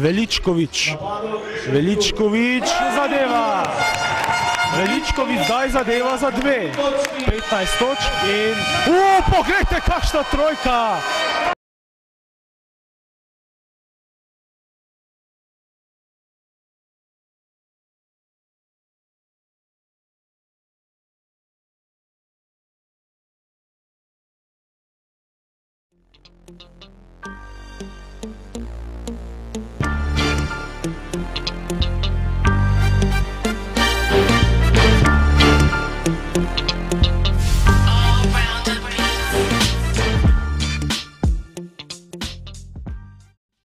Veličkovič. Veličkovič zadeva. Veličkovič zdaj zadeva za dve. 15 točk in... Uuu, poglejte, kakšna trojka!